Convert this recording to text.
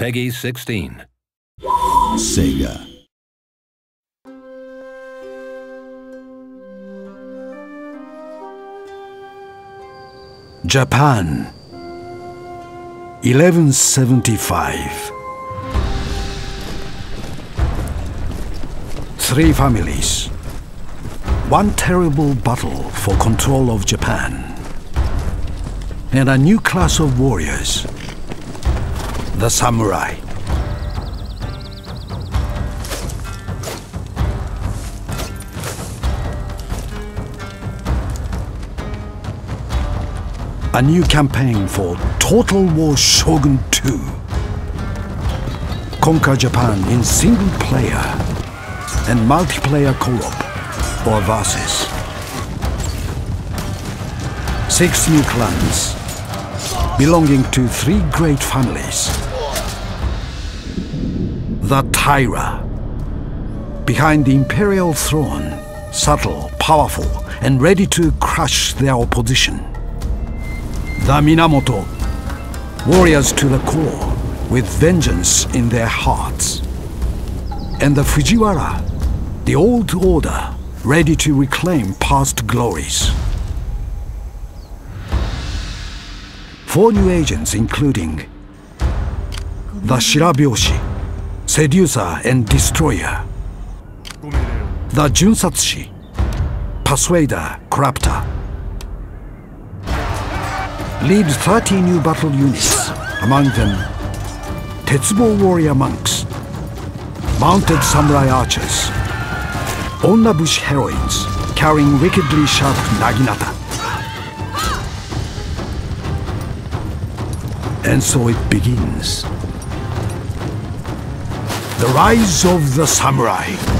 PEGI 16. Sega. Japan. 1175 Three families. One terrible battle for control of Japan. And a new class of warriors the samurai a new campaign for Total War Shogun 2. Conquer Japan in single player and multiplayer co-op or versus. Six new clans belonging to three great families. The Taira. Behind the imperial throne, subtle, powerful, and ready to crush their opposition the Minamoto, warriors to the core, with vengeance in their hearts. And the Fujiwara, the old order, ready to reclaim past glories. Four new agents including the Shirabyoshi, Seducer and Destroyer, the Junsatsushi, Persuader, Corruptor, lead 30 new battle units, among them Tetsubo warrior monks, mounted samurai archers, Onna bushi heroines carrying wickedly sharp naginata. And so it begins. The rise of the samurai.